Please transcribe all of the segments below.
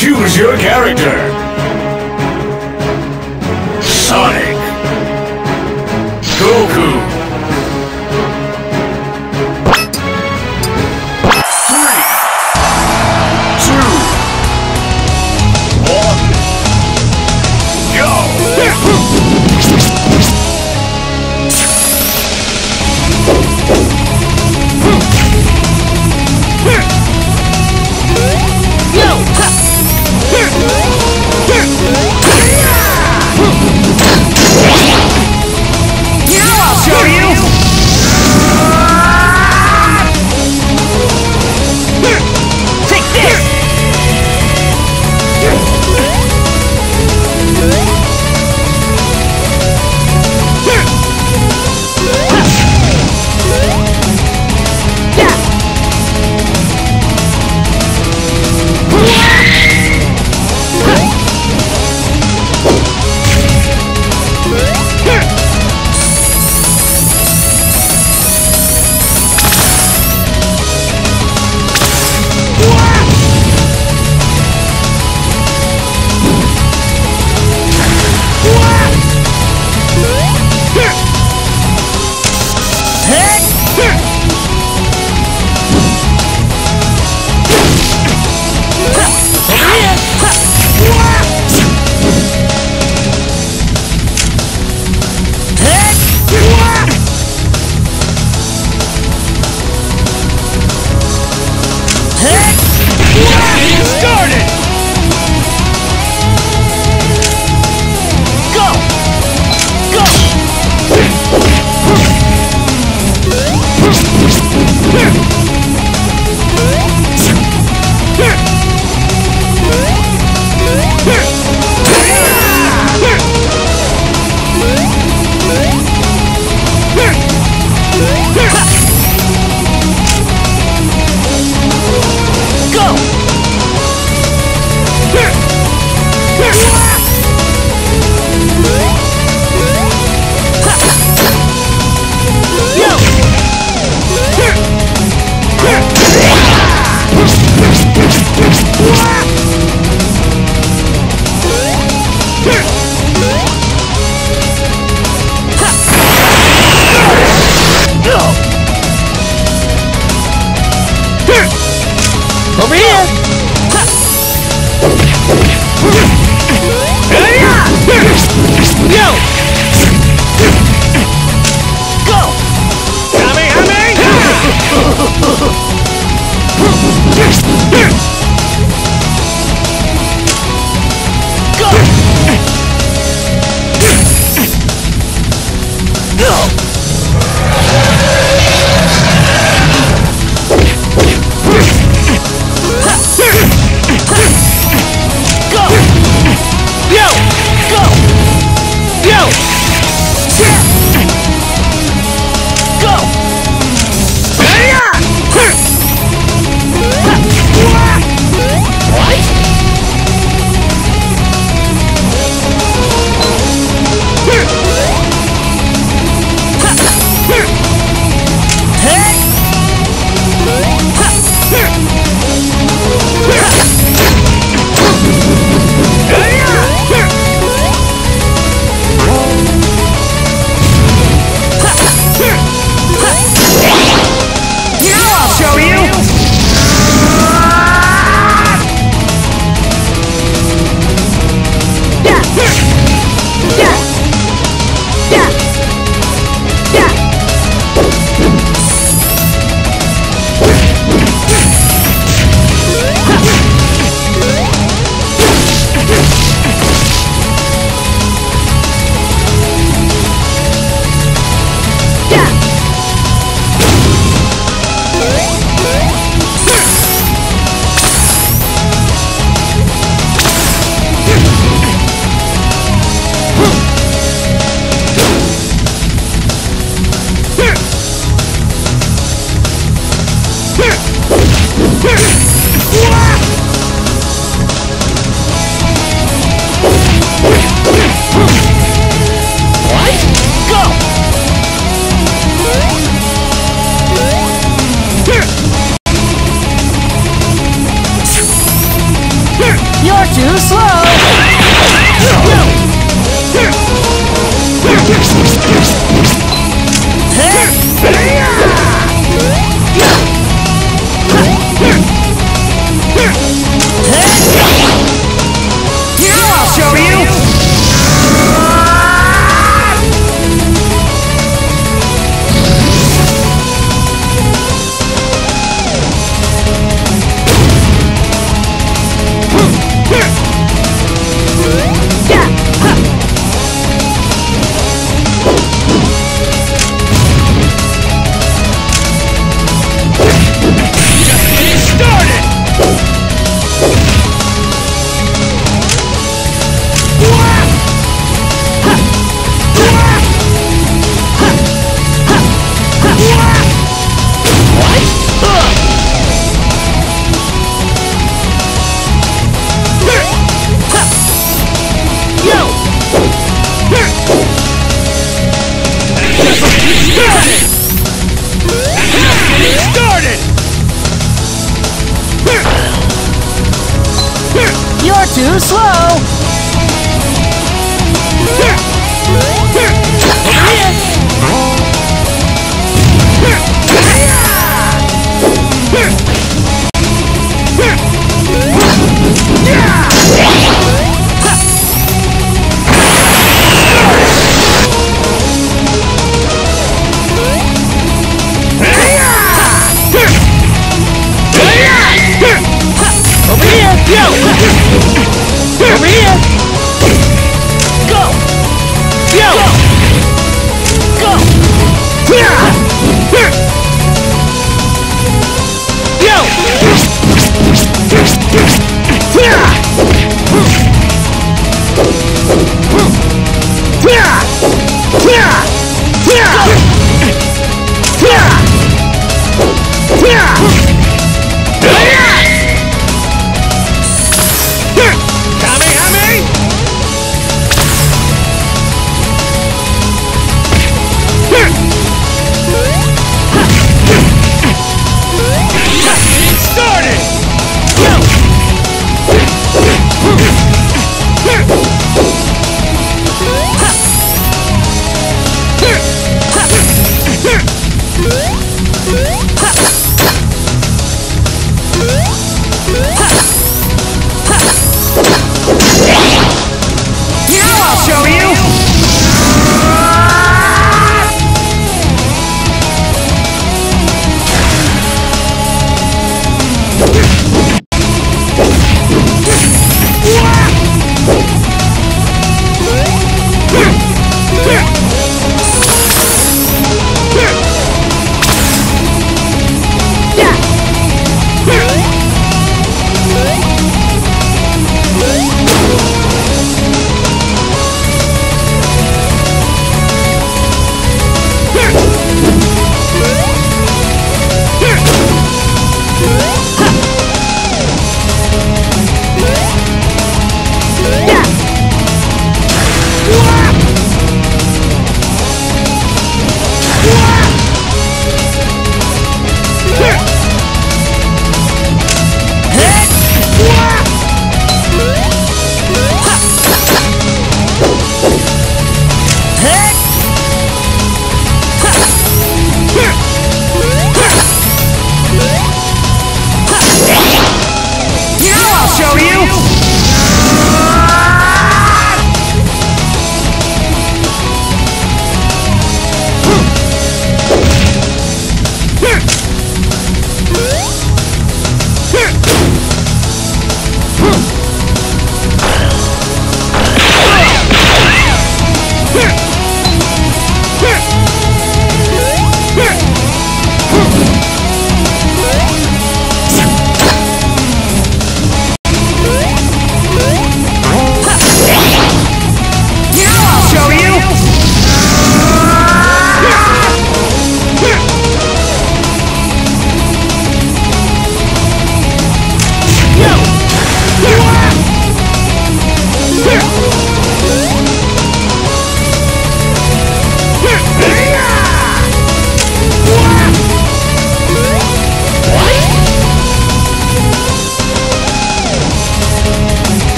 Choose your character. Sonic. too slow! Too slow! Yo! や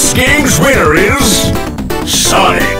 This game's winner is Sonic.